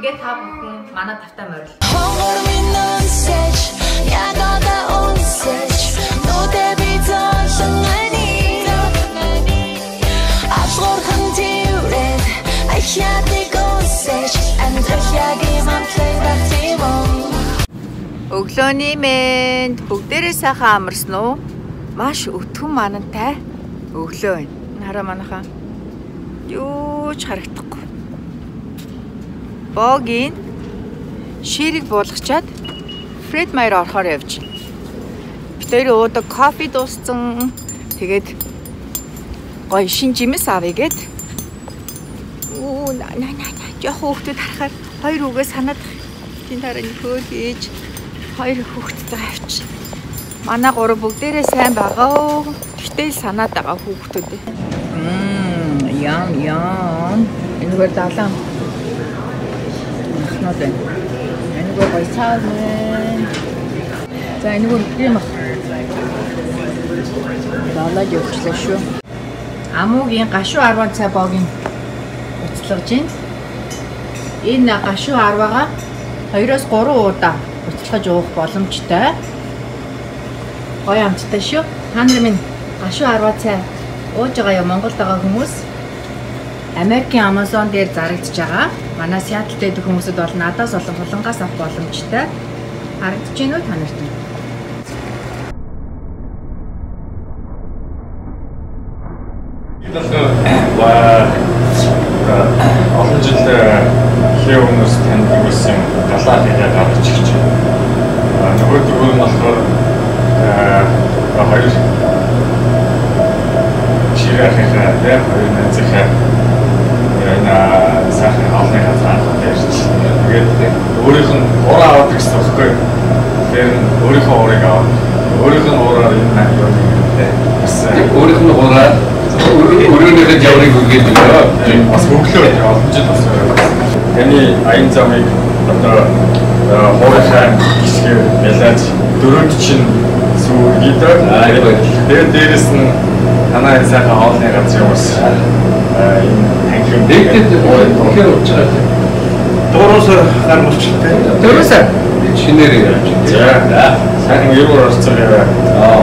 ингээд та бүхэн манай тавтай морил. Хонгор минь өнсөж ядада өнсөж нүдэ би золонганы Ашгорхан тиврээд ахяадыг өнсөж амьдрах яг юм амтлаг бахтим Өглөөний мэнд бүгдээрээ сайхан амарсан уу? Маш өтгөн манантай өглөө байна. Хараа манайхаа юу ч харагдахгүй. Богийн ширэг буулгачаад Фред Майер орохоор явж хоёрын уудаг кофе дууссан. Тэгээд гоё шин жимс авъя гэд. Оо на на на жоох хүүхдүүд харахаар хоёр үгээ санаад тийм дараа нэг хөөл хийж хоёр хүүхэдтэй авч. Манай гурав бүгдээрээ сайн байгаа. Гэтэл санаад байгаа хүүхдүүд. Мм, ям ям. Энэ гэр далаа. Ахнаад байна. Энэ гэр гоё мэн. За энэ гэр тийм ах. Далаа явуулсан шүү. Амуугийн гашуу 10 цай богийн уцлагж байна. Энэ гашуу 10-ага 2-оос 3 удаа уцалгаж уух боломжтой. Гоё амттай шүү. Та нар минь гашуу 10 цай ууж байгаа юм Монголд байгаа хүмүүс Америкийн Amazon дээр зарагдж байгаа. Манай Seattle дэд хүмүүсд бол надаас олон хулангаас авах боломжтой. Харагдаж байна уу та нарт? олон жил хээ хүмүүс таньдаг байсан галаа хийгээ гарч ирж байна. Нөгөө дөрөв нь болохоор хоёр чирээхээ тэ хоёр найзынхаа энэ сайхан олны газар ярьж. Тэгээд өөрийнх нь ураа аваад гэсэн байхгүй. Тэгэхээр өөрийнхөө урыг аваад өөрийнх нь ураар энэ юу юм? Бас өөрийнх нь гураа өрөөнийхөө жаврыг үгээд өгөө. бас өглөө олон жил бас таны аян замыг одоо хуурайхаа гисгээр ялаж дөрөвд чинь сүүргийдээ тэгээд дээрэс нь танаа энэ сайхан хоолны газрын ус энэ танхим Дэгдэд үнэхээр уучж байгаа. дуурусаар гар болчихтой. Дөрөөсөө? Шинээр яаж вэ? За сайхан ерөөр орцоо аа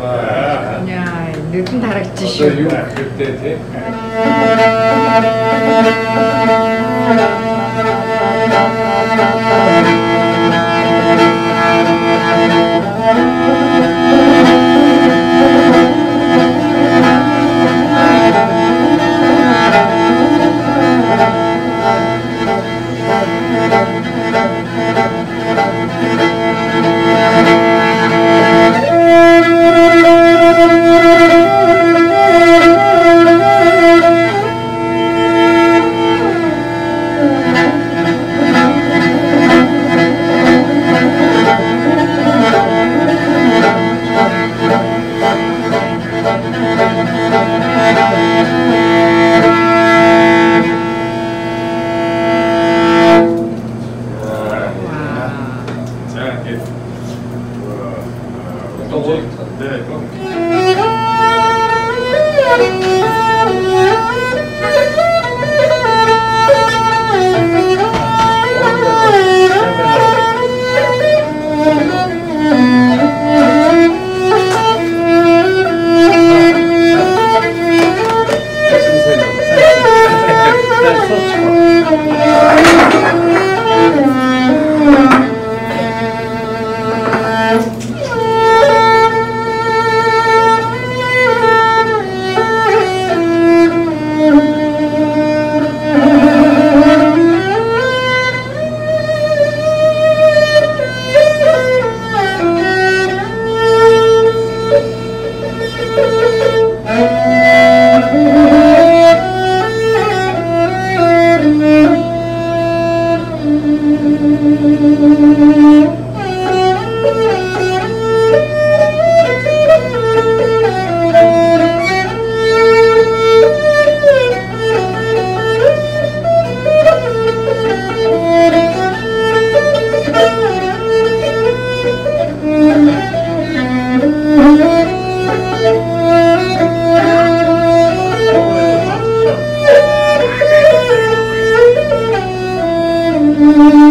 байна. Яа, нүдэн тарагдж Одоо шүү. юу хэрэгтэй тий? За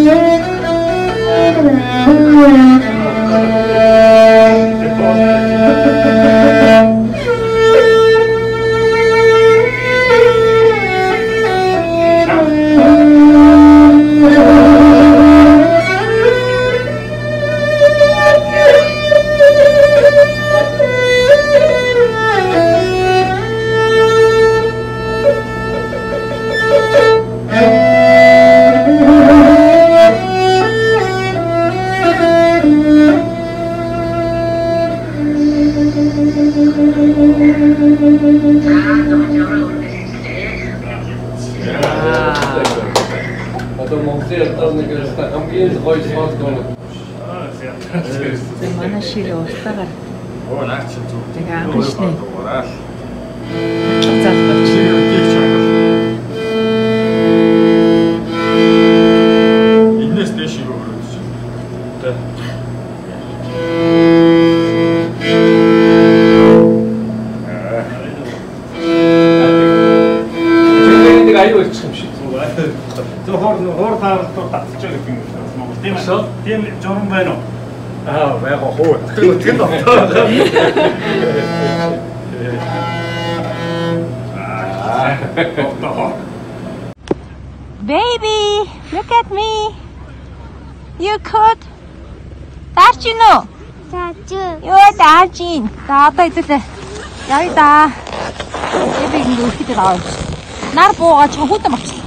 Yeah. Одоо Монголын одоо нэг хамгийн гоё спорт гол. Манай ширээ устаагаар Оо наач зүг. Тэгээ. Дуурал. залбарч. Чи өдийг чангал. Иннээс дэш юу өрөөж чинь. Тэ. Хоор таарлтууд татчих гэх юм байна. Монгол тийм ээ. Тийм журам байна уу? Аа байгаа хуу. Тэр дотоо. Аа. Baby, look at me. You could. Гин үү? Тааж. Йоо даарч гин. За одоо эзэлээ. Яа да. Эбиг ингэ өрхөд аваад. Нар буугаад ч хүүтэн болчихлоо.